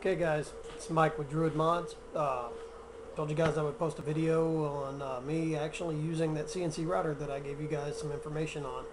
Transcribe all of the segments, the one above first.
Okay guys, it's Mike with Druid Mods. Uh, told you guys I would post a video on uh, me actually using that CNC router that I gave you guys some information on.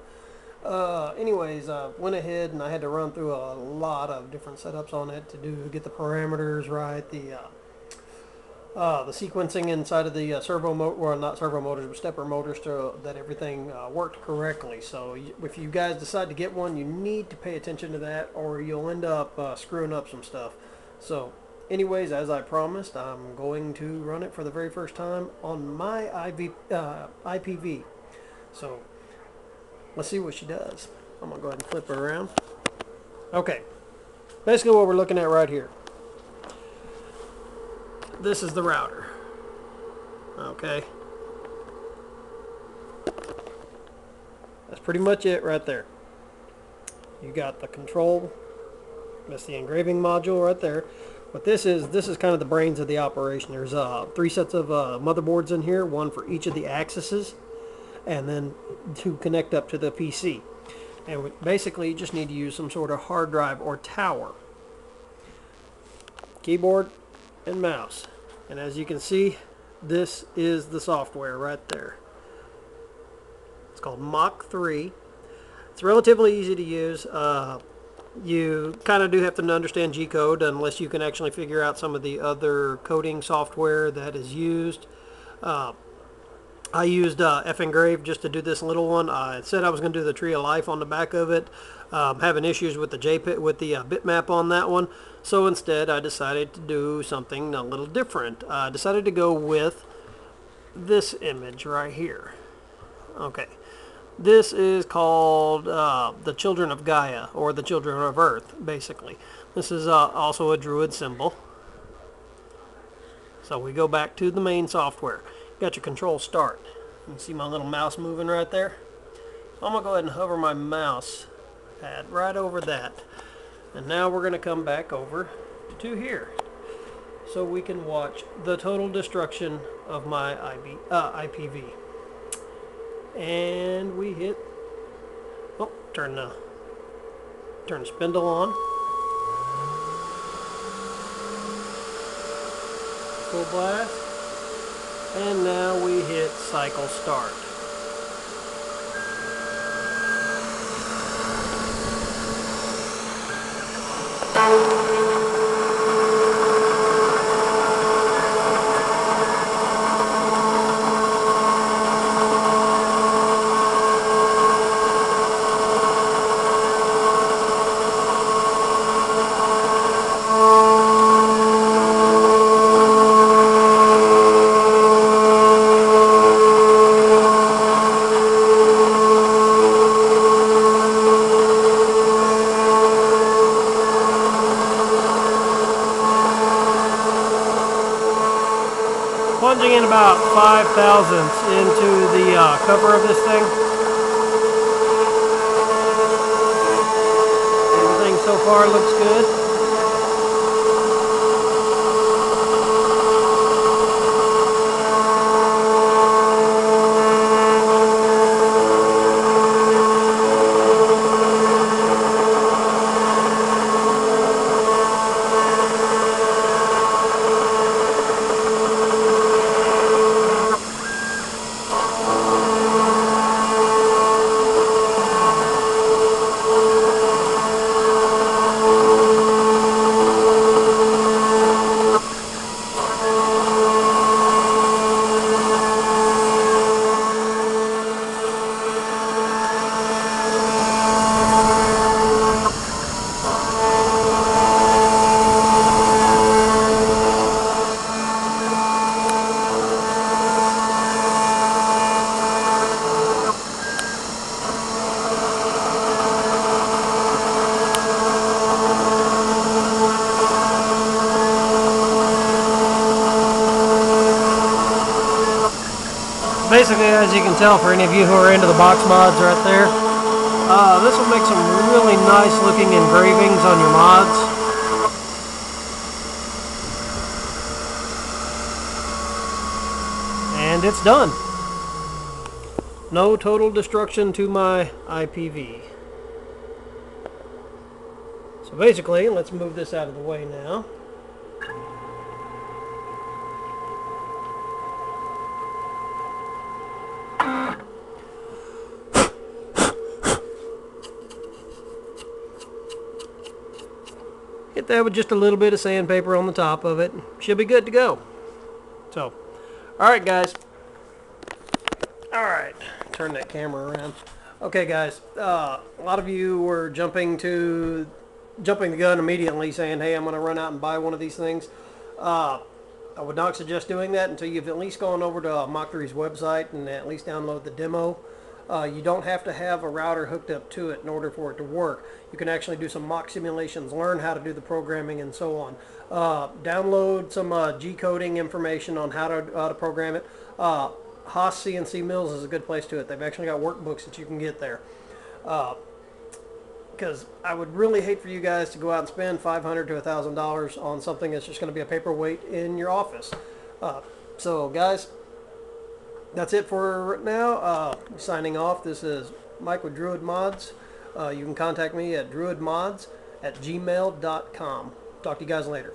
Uh, anyways, I went ahead and I had to run through a lot of different setups on it to do get the parameters right, the uh, uh, the sequencing inside of the uh, servo motor, well not servo motors, but stepper motors to that everything worked correctly. So if you guys decide to get one, you need to pay attention to that or you'll end up screwing up some stuff. So anyways, as I promised, I'm going to run it for the very first time on my IV, uh, IPV. So let's see what she does. I'm going to go ahead and flip her around. Okay, basically what we're looking at right here this is the router. Okay. That's pretty much it right there. You got the control. That's the engraving module right there. But this is, this is kind of the brains of the operation. There's uh, three sets of uh, motherboards in here, one for each of the axes, and then to connect up to the PC. And basically, you just need to use some sort of hard drive or tower. Keyboard, and mouse. And as you can see, this is the software right there. It's called Mach 3. It's relatively easy to use. Uh, you kind of do have to understand G-code unless you can actually figure out some of the other coding software that is used. Uh, I used uh, F-Engrave just to do this little one. I said I was going to do the Tree of Life on the back of it. Um, having issues with the JPEG, with the uh, bitmap on that one. So instead I decided to do something a little different. I decided to go with this image right here. Okay. This is called uh, the Children of Gaia, or the Children of Earth, basically. This is uh, also a Druid symbol. So we go back to the main software got your control start. You can see my little mouse moving right there. I'm going to go ahead and hover my mouse pad right over that. And now we're going to come back over to here so we can watch the total destruction of my IB, uh, IPV. And we hit, oh, turn the, turn the spindle on. Full blast. And now we hit cycle start. plunging in about five thousandths into the uh, cover of this thing. Everything so far looks good. Basically, as you can tell, for any of you who are into the box mods right there, uh, this will make some really nice looking engravings on your mods. And it's done. No total destruction to my IPV. So basically, let's move this out of the way now. That with just a little bit of sandpaper on the top of it. Should be good to go. So, alright guys. Alright, turn that camera around. Okay guys, uh, a lot of you were jumping to, jumping the gun immediately saying, hey, I'm going to run out and buy one of these things. Uh, I would not suggest doing that until you've at least gone over to uh, 3's website and at least download the demo. Uh, you don't have to have a router hooked up to it in order for it to work. You can actually do some mock simulations, learn how to do the programming and so on. Uh, download some uh, G-coding information on how to, how to program it. Uh, Haas CNC Mills is a good place to it. They've actually got workbooks that you can get there. Because I would really hate for you guys to go out and spend 500 to $1,000 on something that's just going to be a paperweight in your office. Uh, so guys, that's it for now. Uh, signing off. This is Mike with Druid Mods. Uh, you can contact me at druidmods at gmail.com. Talk to you guys later.